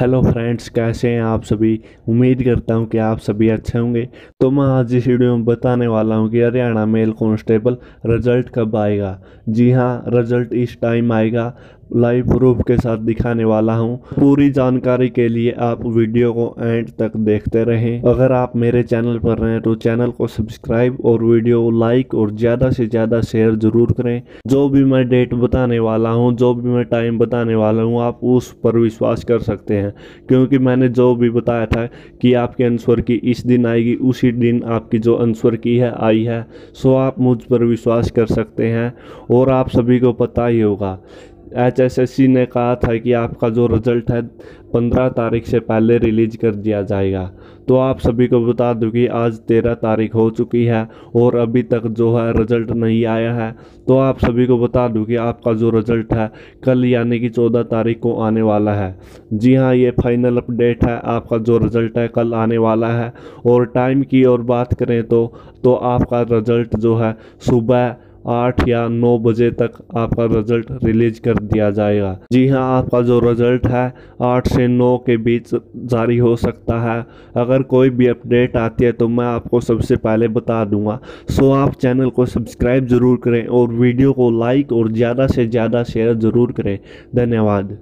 Hello friends कैसे हैं आप सभी? उम्मीद करता हूँ कि आप सभी अच्छे होंगे। तो मैं आज इस वीडियो में बताने वाला हूँ कि हरियाणा मेल कॉन्स्टेबल रिज़ल्ट कब आएगा। जी हाँ रिज़ल्ट इस टाइम आएगा। लाइव प्रूफ के साथ दिखाने वाला हूँ। पूरी जानकारी के लिए आप वीडियो को एंड तक देखते रहें। अगर आप मेरे चैनल पर रहें तो चैनल को सब्सक्राइब और वीडियो को लाइक और ज़्यादा से ज़्यादा शेयर ज़रूर करें। जो भी मैं डेट बताने वाला हूँ, जो भी मैं टाइम बताने वाला हूँ, आप उस पर विश्वास कर सकते हैं। क्योंकि मैंने जो भी बताया था कि आपके आंसर की इस दिन आएगी, उसी दिन आपकी जो आंसर की है, आई है। सो आप मुझ पर विश्वास कर सकते हैं और आप सभी को पता ही होगा। एच एस एस सी ने कहा था कि आपका जो रिज़ल्ट है, पंद्रह तारीख से पहले रिलीज़ कर दिया जाएगा। तो आप सभी को बता दूँ कि आज तेरह तारीख हो चुकी है और अभी तक जो है रिज़ल्ट नहीं आया है। तो आप सभी को बता दूँ कि आपका जो रिज़ल्ट है, कल यानी कि चौदह तारीख को आने वाला है। जी हाँ ये फाइनल अपडेट है, आपका जो रिज़ल्ट है, कल आने वाला है। और टाइम की और बात करें तो तो आपका रिज़ल्ट जो है, सुबह आठ या नौ बजे तक आपका रिज़ल्ट रिलीज़ कर दिया जाएगा। जी हाँ आपका जो रिज़ल्ट है, आठ से नौ के बीच जारी हो सकता है। अगर कोई भी अपडेट आती है तो मैं आपको सबसे पहले बता दूँगा। सो आप चैनल को सब्सक्राइब ज़रूर करें और वीडियो को लाइक और ज़्यादा से ज़्यादा शेयर ज़रूर करें। धन्यवाद।